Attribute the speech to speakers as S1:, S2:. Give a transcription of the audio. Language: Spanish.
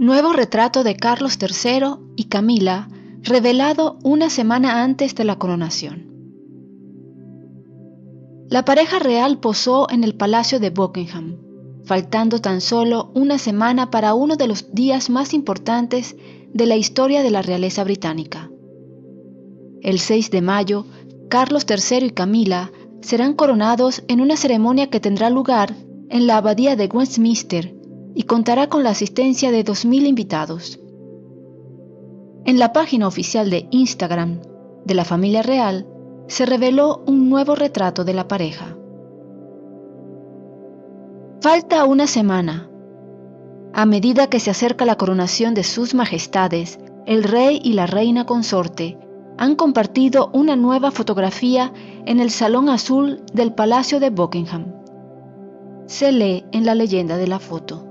S1: Nuevo retrato de Carlos III y Camila, revelado una semana antes de la coronación. La pareja real posó en el Palacio de Buckingham, faltando tan solo una semana para uno de los días más importantes de la historia de la realeza británica. El 6 de mayo, Carlos III y Camila serán coronados en una ceremonia que tendrá lugar en la Abadía de Westminster y contará con la asistencia de 2.000 invitados. En la página oficial de Instagram de la familia real se reveló un nuevo retrato de la pareja. Falta una semana. A medida que se acerca la coronación de sus majestades, el rey y la reina consorte han compartido una nueva fotografía en el Salón Azul del Palacio de Buckingham. Se lee en la leyenda de la foto.